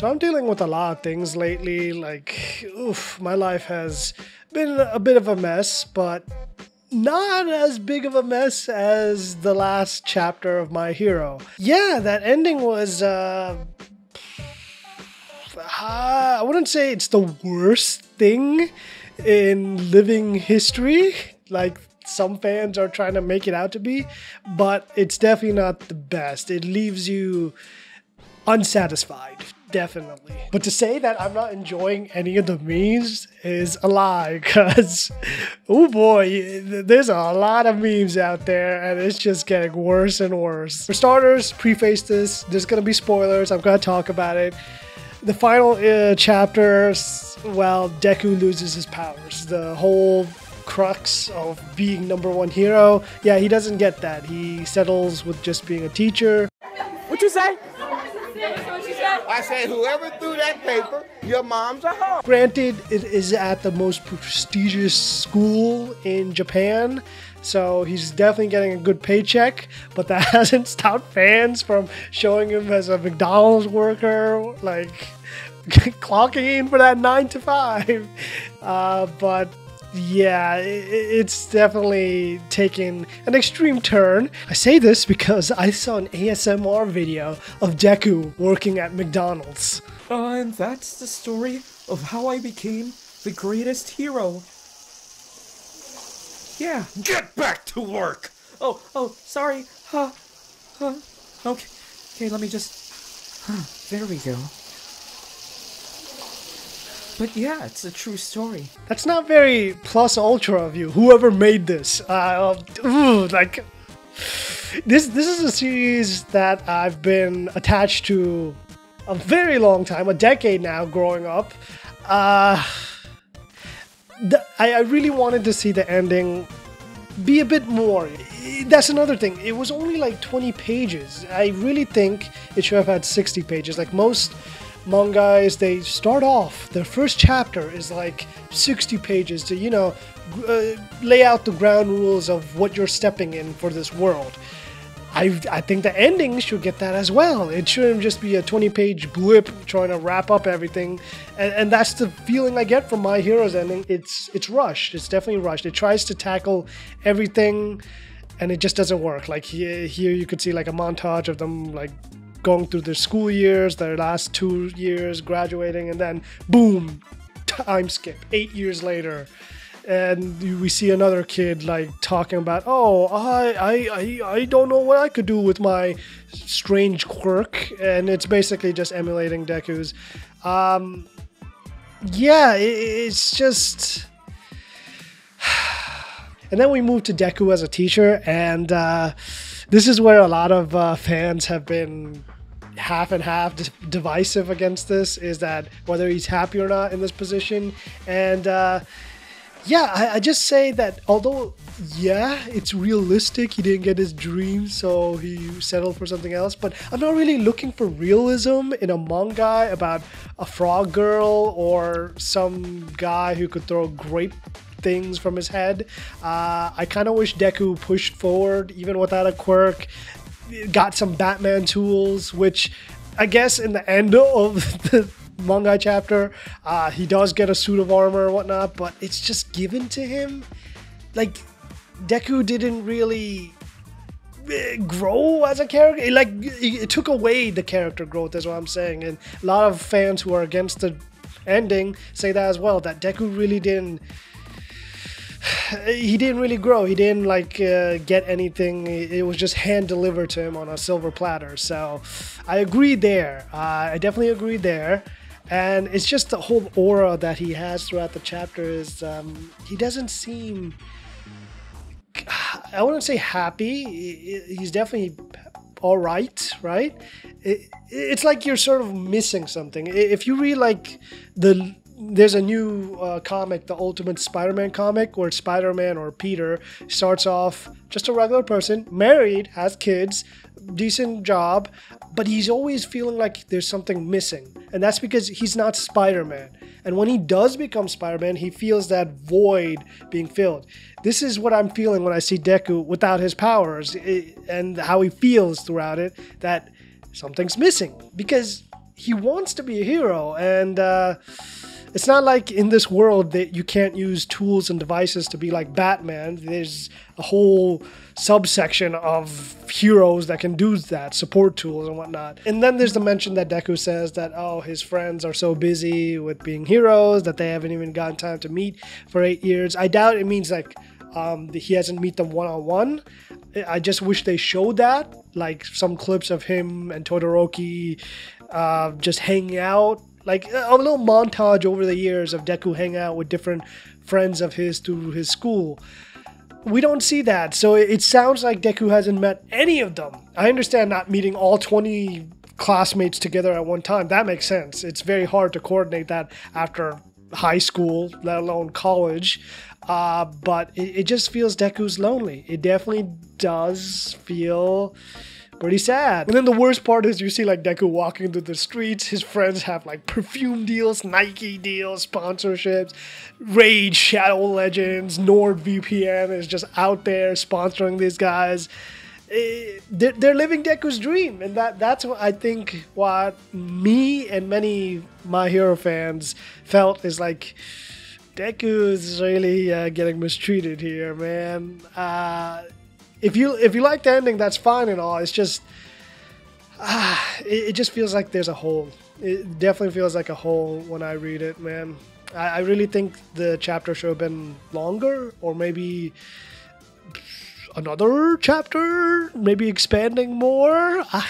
So I'm dealing with a lot of things lately. Like, oof, my life has been a bit of a mess, but not as big of a mess as the last chapter of My Hero. Yeah, that ending was, uh, I wouldn't say it's the worst thing in living history. Like, some fans are trying to make it out to be, but it's definitely not the best. It leaves you unsatisfied, definitely. But to say that I'm not enjoying any of the memes is a lie, because, oh boy, there's a lot of memes out there, and it's just getting worse and worse. For starters, preface this, there's gonna be spoilers, I'm gonna talk about it. The final uh, chapter, well, Deku loses his powers. The whole crux of being number one hero. Yeah, he doesn't get that. He settles with just being a teacher. What you say? I said, whoever threw that paper, your mom's a hoe. Granted, it is at the most prestigious school in Japan, so he's definitely getting a good paycheck, but that hasn't stopped fans from showing him as a McDonald's worker, like clocking in for that nine to five. Uh, but yeah, it's definitely taken an extreme turn. I say this because I saw an ASMR video of Deku working at McDonald's. Uh, and that's the story of how I became the greatest hero. Yeah. Get back to work! Oh, oh, sorry. Huh. Huh. Okay. Okay, let me just. Huh. There we go. But yeah, it's a true story. That's not very plus ultra of you. Whoever made this, uh, ooh, like this. This is a series that I've been attached to a very long time, a decade now, growing up. Uh, the, I, I really wanted to see the ending be a bit more. That's another thing. It was only like 20 pages. I really think it should have had 60 pages. Like most mangas, they start off, their first chapter is like 60 pages to, you know, uh, lay out the ground rules of what you're stepping in for this world. I, I think the ending should get that as well. It shouldn't just be a 20 page blip trying to wrap up everything. And, and that's the feeling I get from My Hero's ending. It's, it's rushed. It's definitely rushed. It tries to tackle everything and it just doesn't work. Like here, here you could see like a montage of them like going through their school years, their last two years, graduating, and then boom, time skip, eight years later. And we see another kid like talking about, oh, I, I, I, I don't know what I could do with my strange quirk, and it's basically just emulating Deku's. Um, yeah, it, it's just. And then we move to Deku as a teacher, and uh, this is where a lot of uh, fans have been half and half divisive against this is that whether he's happy or not in this position. And uh, yeah I, I, just say that although yeah it's realistic he didn't get his dream so he settled for something else but i'm not really looking for realism in a manga about a frog girl or some guy who could throw grape things from his head. Uh, I kind of wish Deku pushed forward, even without a quirk, got some Batman tools, which I guess in the end of the manga chapter, uh, he does get a suit of armor and whatnot, but it's just given to him. Like, Deku didn't really eh, grow as a character. Like, it took away the character growth, is what I'm saying. And a lot of fans who are against the ending say that as well, that Deku really didn't he didn't really grow. He didn't like uh, get anything. It was just hand delivered to him on a silver platter. So I agree there. Uh, I definitely agree there. And it's just the whole aura that he has throughout the chapter is um, he doesn't seem. I wouldn't say happy. He's definitely all right, right? It, it's like you're sort of missing something. If you read like the there's a new uh, comic, the Ultimate Spider-Man comic, where Spider-Man or Peter starts off just a regular person, married, has kids, decent job, but he's always feeling like there's something missing, and that's because he's not Spider-Man. And when he does become Spider-Man, he feels that void being filled. This is what I'm feeling when I see Deku without his powers, and how he feels throughout it. That something's missing because he wants to be a hero, and uh, it's not like in this world that you can't use tools and devices to be like Batman. There's a whole subsection of heroes that can do that, support tools and whatnot. And then there's the mention that Deku says that, oh, his friends are so busy with being heroes that they haven't even gotten time to meet for eight years. I doubt it means like um, he hasn't meet them one on one. I just wish they showed that, like some clips of him and Todoroki uh, just hanging out like a little montage over the years of Deku hanging out with different friends of his through his school. We don't see that, so it sounds like Deku hasn't met any of them. I understand not meeting all 20 classmates together at one time. That makes sense. It's very hard to coordinate that after high school, let alone college. Uh, but it, it just feels Deku's lonely. It definitely does feel pretty sad. And then the worst part is you see like Deku walking through the streets. His friends have like perfume deals, Nike deals, sponsorships. Raid, Shadow Legends, NordVPN is just out there sponsoring these guys. Eh, they're, they're living Deku's dream, and that that's what I think what me and many My Hero fans felt is like. Deku is really uh, getting mistreated here, man. Uh, if you if you like the ending, that's fine and all. It's just ah, it, it, just feels like there's a hole. It definitely feels like a hole when I read it, man. I, I really think the chapter should have been longer, or maybe another chapter, maybe expanding more. Ah,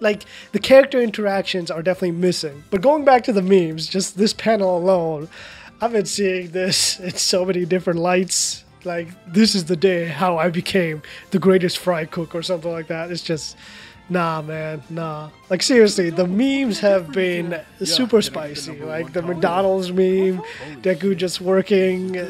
like the character interactions are definitely missing. But going back to the memes, just this panel alone, I've been seeing this in so many different lights like this is the day how I became the greatest fry cook or something like that. It's just nah, man, nah. Like seriously, the memes have been super spicy. Like the McDonald's meme, Deku just working.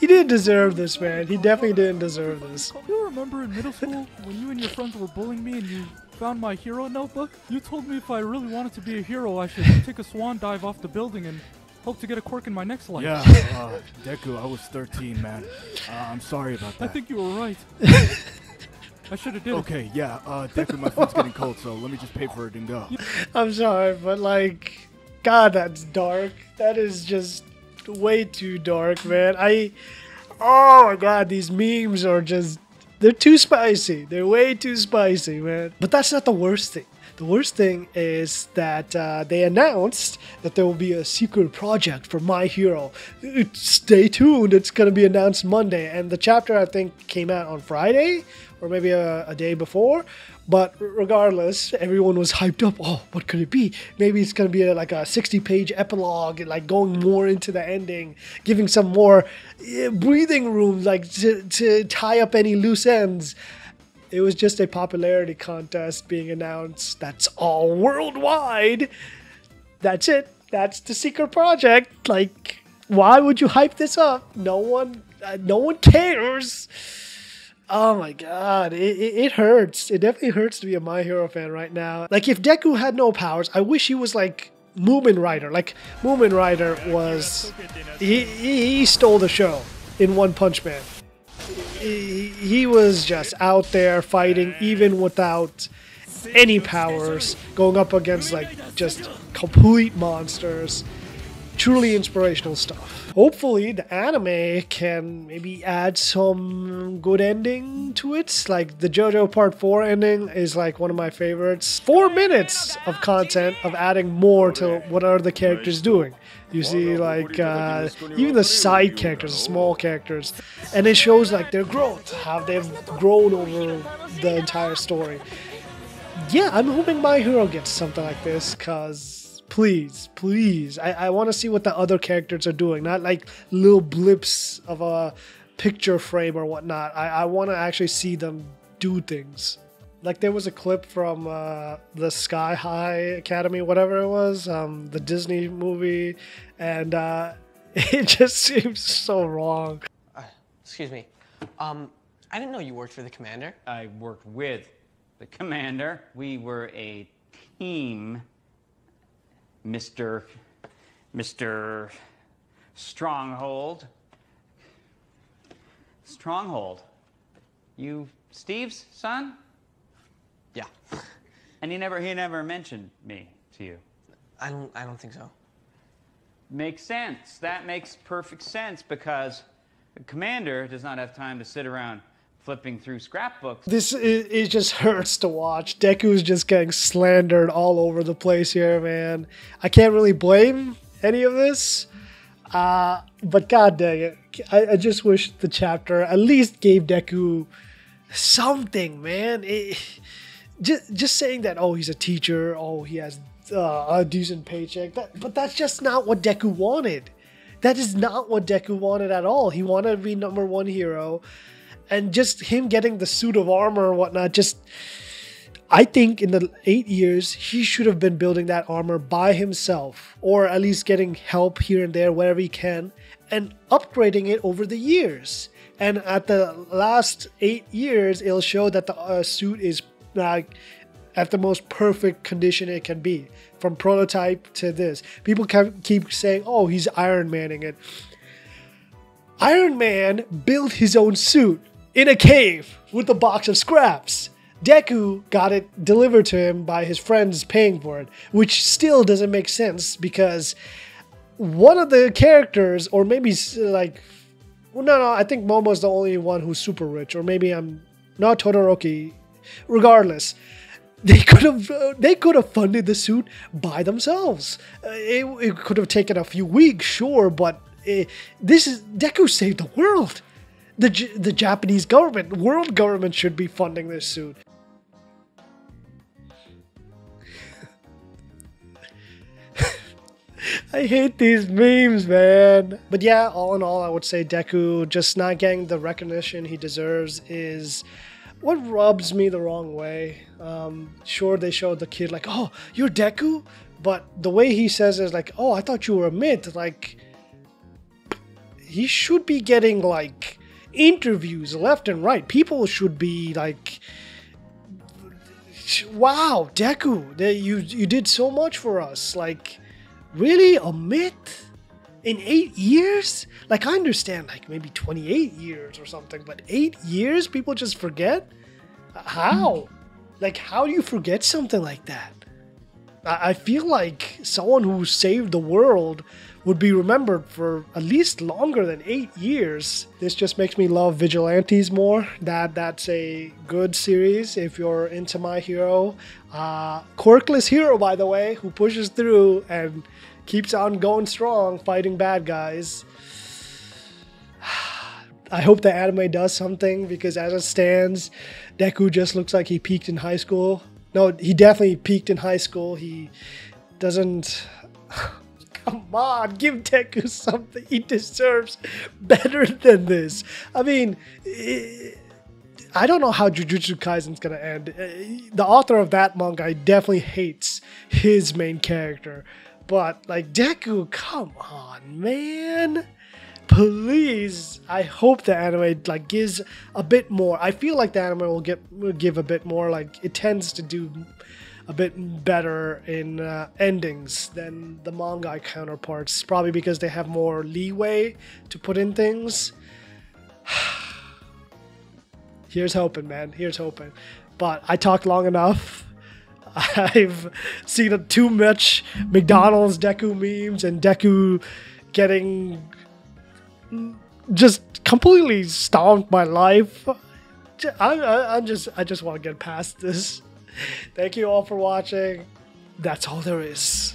he didn't deserve this, man. He definitely didn't deserve this. You remember in middle school when you and your friends were bullying me and you found my hero notebook? You told me if I really wanted to be a hero, I should take a swan dive off the building and Hope to get a quirk in my next life. Yeah, uh, Deku, I was 13, man. Uh, I'm sorry about that. I think you were right. I should have did Okay, yeah, uh, Deku, my food's getting cold, so let me just pay for it and go. I'm sorry, but like, God, that's dark. That is just way too dark, man. I, oh my God, these memes are just, they're too spicy. They're way too spicy, man. But that's not the worst thing. The worst thing is that uh, they announced that there will be a secret project for My Hero. Stay tuned, it's going to be announced Monday. And the chapter, I think, came out on Friday or maybe a, a day before. But regardless, everyone was hyped up. Oh, what could it be? Maybe it's going to be a, like a 60 page epilogue, like going more into the ending, giving some more eh, breathing room, like to, to tie up any loose ends. It was just a popularity contest being announced. That's all worldwide. That's it. That's the secret project. Like, why would you hype this up? No one, uh, no one cares. Oh my god, it, it, it, hurts. It definitely hurts to be a My Hero fan right now. Like, if Deku had no powers, I wish he was like Mumen Rider. Like, Mumen Rider was. He, he stole the show in One Punch Man he, was just out there fighting even without any powers, going up against like just complete monsters. Truly inspirational stuff. Hopefully, the anime can maybe add some good ending to it. Like the JoJo Part 4 ending is like one of my favorites. Four minutes of content of adding more to what are the characters doing. You see, like, uh, even the side characters, the small characters, and it shows, like, their growth, how they've grown over the entire story. Yeah, I'm hoping My Hero gets something like this, because please, please, I, I want to see what the other characters are doing, not like little blips of a picture frame or whatnot. I, I want to actually see them do things. Like there was a clip from uh, the Sky High Academy, whatever it was, um, the Disney movie, and uh, it just seems so wrong. Uh, excuse me. Um, I didn't know you worked for the commander. I worked with the commander. We were a team, Mr. Mr. Stronghold. Stronghold. You Steve's son? Yeah. And he never he never mentioned me to you. I don't. I don't think so. Makes sense. That makes perfect sense because the commander does not have time to sit around flipping through scrapbooks. This it, it just hurts to watch. Deku's just getting slandered all over the place here, man. I can't really blame any of this. Uh, but god dang it. I, I just wish the chapter at least gave Deku something, man. It, just, just saying that, oh, he's a teacher, oh, he has uh, a decent paycheck. That, but that's just not what Deku wanted. That is not what Deku wanted at all. He wanted to be number one hero. And just him getting the suit of armor or whatnot, just. I think in the eight years, he should have been building that armor by himself, or at least getting help here and there wherever he can, and upgrading it over the years. And at the last eight years, it'll show that the uh, suit is like at the most perfect condition it can be, from prototype to this. People keep saying, "Oh, he's Iron Manning it." Iron Man built his own suit in a cave with a box of scraps. Deku got it delivered to him by his friends paying for it, which still doesn't make sense because one of the characters, or maybe like, well, no, no, I think Momo's the only one who's super rich, or maybe I'm not Todoroki. Regardless, they could have uh, they could have funded the suit by themselves. Uh, it, it could have taken a few weeks, sure, but uh, this is Deku saved the world. The, J- the Japanese government, world government should be funding this suit. I hate these memes, man. But yeah, all in all, I would say Deku just not getting the recognition he deserves is what rubs me the wrong way. Um, sure, they showed the kid like, "Oh, you're Deku," but the way he says is like, "Oh, I thought you were a myth." Like, he should be getting like interviews left and right. People should be like, "Wow, Deku, that you you did so much for us." Like, really, a myth in eight years? Like, I understand, like maybe twenty eight years or something, but eight years, people just forget. How? Like, how do you forget something like that? I I feel like someone who saved the world would be remembered for at least longer than eight years. This just makes me love vigilantes more. That that's a good series if you're into my hero. Uh, quirkless hero, by the way, who pushes through and keeps on going strong, fighting bad guys. I hope the anime does something because as it stands, Deku just looks like he peaked in high school. No, he definitely peaked in high school. He doesn't. Come on, give Deku something. He deserves better than this. I mean, I don't know how Jujutsu Kaisen's gonna end. The author of that manga definitely hates his main character, but like Deku, come on, man please i hope the anime like gives a bit more i feel like the anime will get will give a bit more like it tends to do a bit better in uh, endings than the manga counterparts probably because they have more leeway to put in things here's hoping man here's hoping but i talked long enough I've seen too much McDonald's Deku memes and Deku getting just completely stomped my life. I, I, I just I just want to get past this. Thank you all for watching. That's all there is.